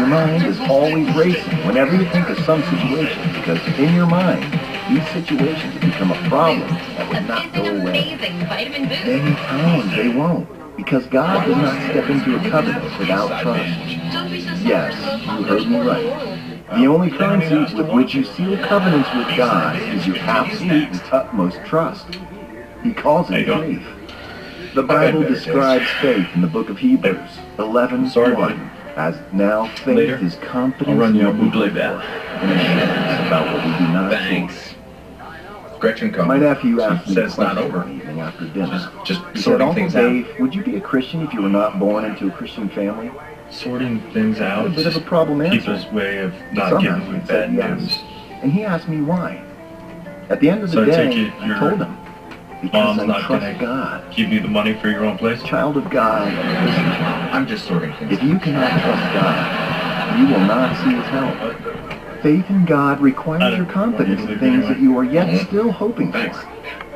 Your mind is always racing whenever you think of some situation because in your mind, these situations have become a problem that would not go away. Many times they won't because God does not step into a covenant without trust. Yes, you heard me right. The only currency with which you seal covenants with God is your absolute and utmost trust. He calls it faith. The Bible describes faith in the book of Hebrews 11 Sorry, 1 as now faith Later. is confidence I'll run you in a what we bootleg hope bath. for and about what we do not. Thanks. Gretchen My called. nephew asked me said it's not over. evening after dinner. Just, just said, sorting Uncle things out. Would you be a Christian if you were not born into a Christian family? sorting things I out. a bit of a problem answering. People's way of not Somehow giving said bad yes. news. And he asked me why. At the end of the So I day, it I told him. Because mom's I not trust gonna- God. Give you the money for your own place. Child of God, to. I'm just sorting things If you cannot trust God, you will not see His help. Faith in God requires your confidence in things that you are yet Mhm. still hoping for.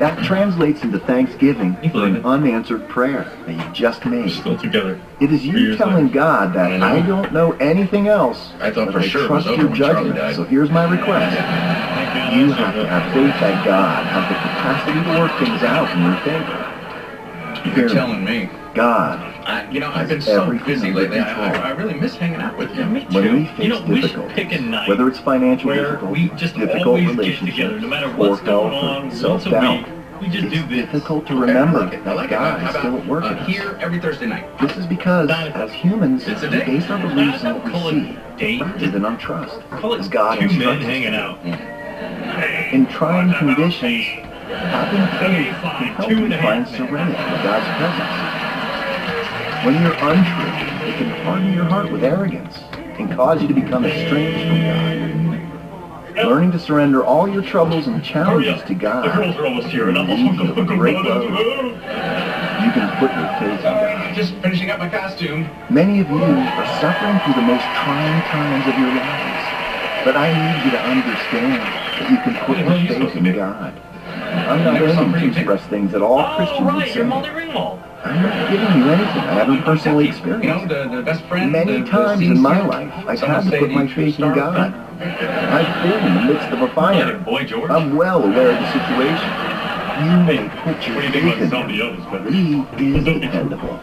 That translates into thanksgiving for an unanswered prayer that you just We're made. still together. It is you telling later. God that I. I don't know anything else, I thought but for I sure trust your judgment. So here's my request. You have to have faith that God has the capacity to work things out in your favor. You're me. telling me. God, I, you know, I've been so busy lately. I. I, really miss hanging out with you. me when we too. face You know, we should difficulties, pick a night whether it's financial difficulties, we just difficult relationships, together, no matter poor what's going health, on, or self-doubt. We just it's difficult to Okay, remember I like. That like God is still at work uh, in us. here every Thursday night. This is because, as humans, we base our beliefs on what we see, date. rather than on trust, Call it God two men hanging out. In trying conditions, having faith can help you find serenity in God's presence. When you're untrue, it can harden your heart with arrogance and cause you to become estranged from God. Learning to surrender all your troubles and challenges to God The girls are almost here, and I'm will lead you to a great all... You can put your faith in God. just finishing up my costume. Many of you are suffering through the most trying times of your lives. But I need you to understand you can put your faith in God. I'm not aiming to express things at all Oh, Christians would right, you're say. Molly Ringwald. I'm not giving you anything I haven't personally You know, experienced. the, the best friend. Many times in my life, I've had to put my faith in God. I've been in the midst of a fire. it, boy George. I'm well aware of the situation. You may put your what do you faith in Him. some of the others, but- He is dependable.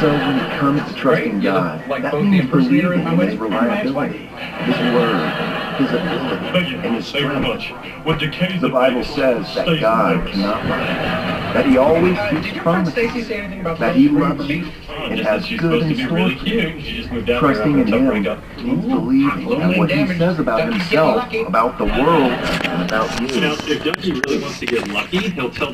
So when it comes to trusting God, like that means believing in His reliability, His word, Thank ability, you. and His Thank you strength. much. What decays The in Bible says that God faith. cannot lie, that He always keeps did your friend promises, Stacy say anything about that He loves beef? you, and has good supposed in store really for you. cute. She just moved down Trusting in after Him covering up. means believing in what He says about Himself, about the world, and about You know, you. if Dougie really wants to get lucky, he'll tell